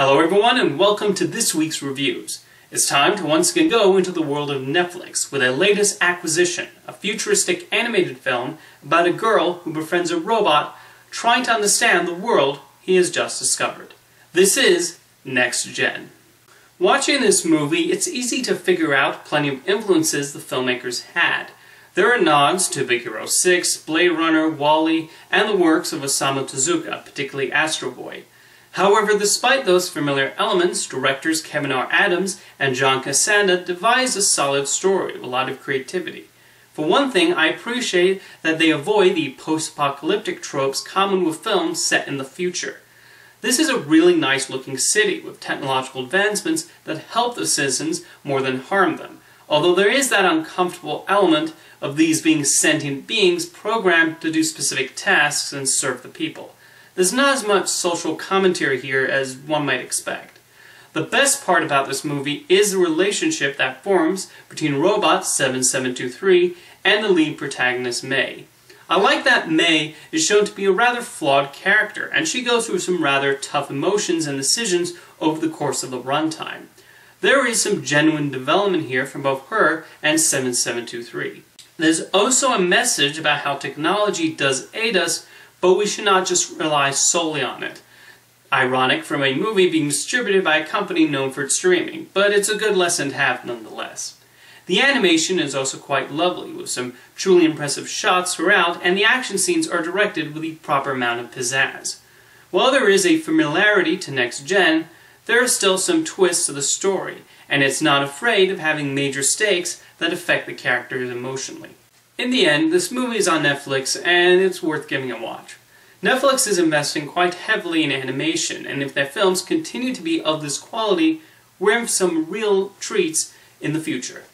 Hello everyone and welcome to this week's reviews. It's time to once again go into the world of Netflix with a latest acquisition, a futuristic animated film about a girl who befriends a robot trying to understand the world he has just discovered. This is Next Gen. Watching this movie, it's easy to figure out plenty of influences the filmmakers had. There are nods to Big Hero 6, Blade Runner, WALL-E, and the works of Osamu Tezuka, particularly Astro Boy. However, despite those familiar elements, directors Kevin R. Adams and Joe Ksander devised a solid story with a lot of creativity. For one thing, I appreciate that they avoid the post-apocalyptic tropes common with films set in the future. This is a really nice looking city with technological advancements that help the citizens more than harm them, although there is that uncomfortable element of these being sentient beings programmed to do specific tasks and serve the people. There's not as much social commentary here as one might expect. The best part about this movie is the relationship that forms between Robot 7723 and the lead protagonist May. I like that May is shown to be a rather flawed character, and she goes through some rather tough emotions and decisions over the course of the runtime. There is some genuine development here from both her and 7723. There's also a message about how technology does aid us but we should not just rely solely on it. Ironic from a movie being distributed by a company known for its streaming, but it's a good lesson to have nonetheless. The animation is also quite lovely, with some truly impressive shots throughout, and the action scenes are directed with the proper amount of pizzazz. While there is a familiarity to Next Gen, there are still some twists to the story, and it's not afraid of having major stakes that affect the characters emotionally. In the end, this movie is on Netflix and it's worth giving a watch. Netflix is investing quite heavily in animation, and if their films continue to be of this quality, we're in for some real treats in the future.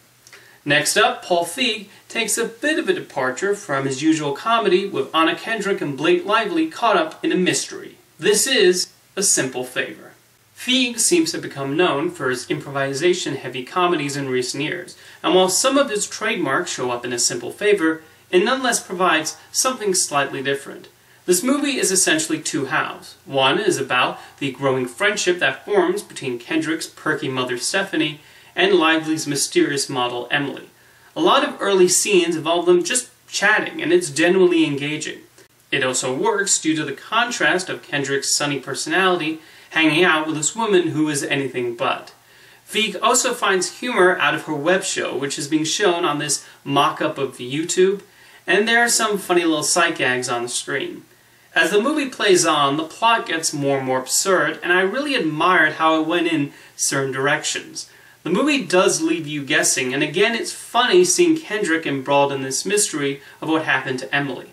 Next up, Paul Feig takes a bit of a departure from his usual comedy with Anna Kendrick and Blake Lively caught up in a mystery. This is A Simple Favor. Feig seems to become known for his improvisation-heavy comedies in recent years, and while some of his trademarks show up in A Simple Favor, it nonetheless provides something slightly different. This movie is essentially two halves. One is about the growing friendship that forms between Kendrick's perky mother Stephanie and Lively's mysterious model Emily. A lot of early scenes involve them just chatting, and it's genuinely engaging. It also works due to the contrast of Kendrick's sunny personality hanging out with this woman who is anything but. Feig also finds humor out of her web show, which is being shown on this mock-up of YouTube, and there are some funny little sight gags on the screen. As the movie plays on, the plot gets more and more absurd, and I really admired how it went in certain directions. The movie does leave you guessing, and again it's funny seeing Kendrick embroiled in this mystery of what happened to Emily.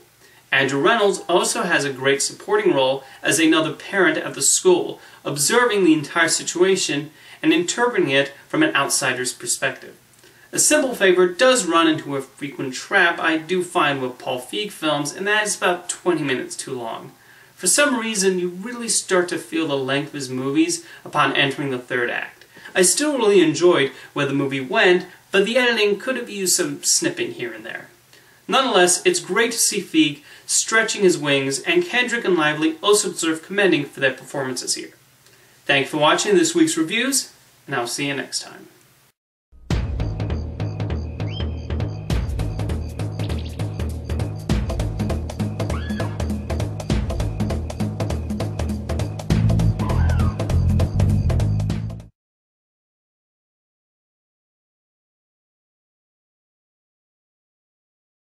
Andrew Rannells also has a great supporting role as another parent at the school, observing the entire situation and interpreting it from an outsider's perspective. A simple favor does run into a frequent trap I do find with Paul Feig films, and that is about 20 minutes too long. For some reason, you really start to feel the length of his movies upon entering the third act. I still really enjoyed where the movie went, but the editing could have used some snipping here and there. Nonetheless, it's great to see Feig stretching his wings, and Kendrick and Lively also deserve commending for their performances here. Thank you for watching this week's reviews, and I'll see you next time.